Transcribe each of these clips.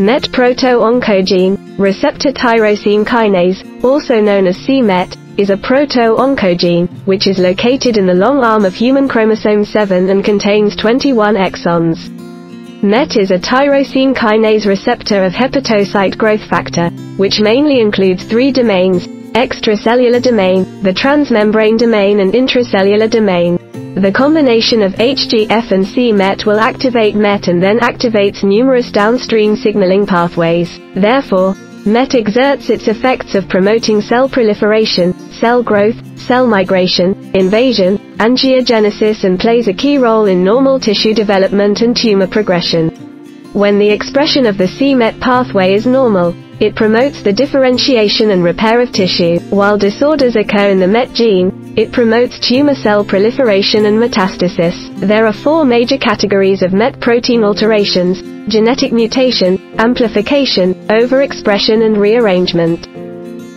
MET proto-oncogene, receptor tyrosine kinase, also known as c-MET, is a proto-oncogene, which is located in the long arm of human chromosome 7 and contains 21 exons. MET is a tyrosine kinase receptor of hepatocyte growth factor, which mainly includes three domains, extracellular domain, the transmembrane domain and intracellular domain. The combination of HGF and c-MET will activate MET and then activates numerous downstream signaling pathways. Therefore, MET exerts its effects of promoting cell proliferation, cell growth, cell migration, invasion, angiogenesis and plays a key role in normal tissue development and tumor progression. When the expression of the c-MET pathway is normal, it promotes the differentiation and repair of tissue, while disorders occur in the MET gene, it promotes tumor cell proliferation and metastasis. There are four major categories of MET protein alterations, genetic mutation, amplification, overexpression and rearrangement.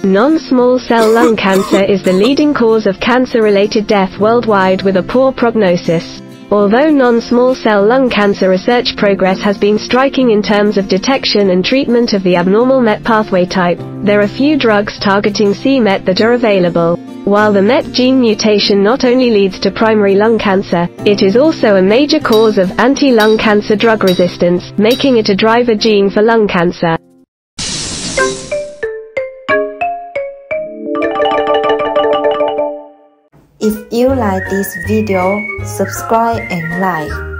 Non-small cell lung cancer is the leading cause of cancer-related death worldwide with a poor prognosis. Although non-small cell lung cancer research progress has been striking in terms of detection and treatment of the abnormal MET pathway type, there are few drugs targeting c-MET that are available. While the MET gene mutation not only leads to primary lung cancer, it is also a major cause of anti-lung cancer drug resistance, making it a driver gene for lung cancer. If you like this video, subscribe and like.